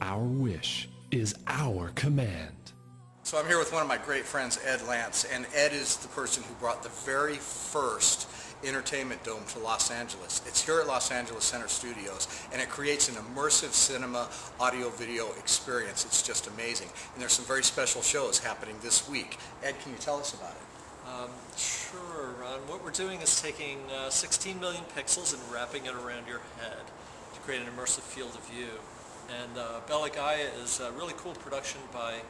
Our wish is our command. So I'm here with one of my great friends, Ed Lance, and Ed is the person who brought the very first entertainment dome to Los Angeles. It's here at Los Angeles Center Studios, and it creates an immersive cinema audio-video experience. It's just amazing. And there's some very special shows happening this week. Ed, can you tell us about it? Um, sure, Ron. What we're doing is taking uh, 16 million pixels and wrapping it around your head to create an immersive field of view. And uh, Bella Gaia is a really cool production by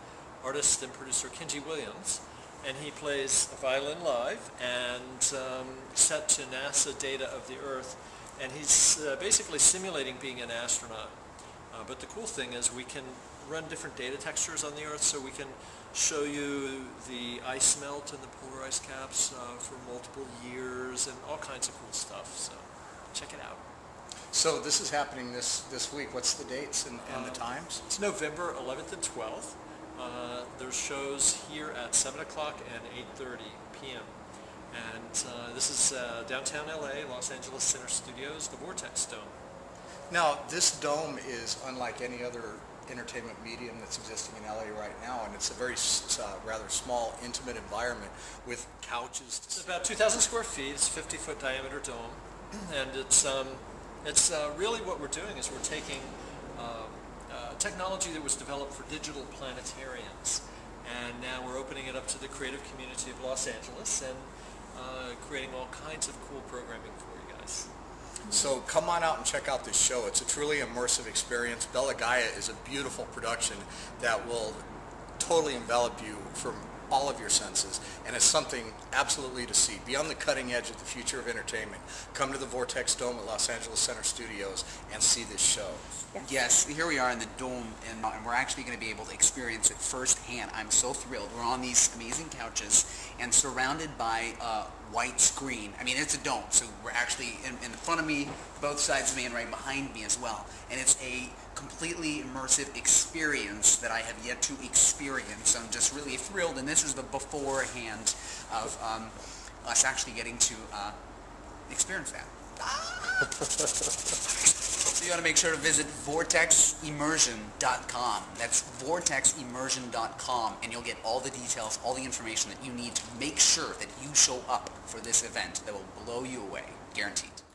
artist and producer Kenji Williams. And he plays a violin live and um, set to NASA data of the Earth. And he's uh, basically simulating being an astronaut. Uh, but the cool thing is we can run different data textures on the Earth so we can show you the ice melt and the polar ice caps uh, for multiple years and all kinds of cool stuff. So check it out. So this is happening this, this week. What's the dates and, and the Um, times? It's November 11th and 12th. Uh, there's shows here at 7 o'clock and 8.30 p.m. And uh, this is uh, downtown LA, Los Angeles Center Studios, the Vortex Dome. Now, this dome is unlike any other entertainment medium that's existing in LA right now, and it's a very uh, rather small, intimate environment with couches to It's about 2,000 square feet. It's a 50-foot diameter dome, and it's um, it's uh, really what we're doing is we're taking um, uh, technology that was developed for digital planetariums, and now we're opening it up to the creative community of Los Angeles and uh, creating all kinds of cool programming for you guys. So come on out and check out this show. It's a truly immersive experience. Bella Gaia is a beautiful production that will totally envelop you from all of your senses, and it's something absolutely to see. Be on the cutting edge of the future of entertainment. Come to the Vortex Dome at Los Angeles Center Studios and see this show. Yes, here we are in the dome, and, and we're actually going to be able to experience it firsthand. I'm so thrilled. We're on these amazing couches and surrounded by uh, white screen. I mean, it's a dome, so we're actually in, in front of me, both sides of me, and right behind me as well. And it's a completely immersive experience that I have yet to experience. I'm just really thrilled, and this is the beforehand of um, us actually getting to uh, experience that. So you got to make sure to visit vorteximmersion.com. That's vorteximmersion.com, and you'll get all the details, all the information that you need to make sure that you show up for this event that will blow you away, guaranteed.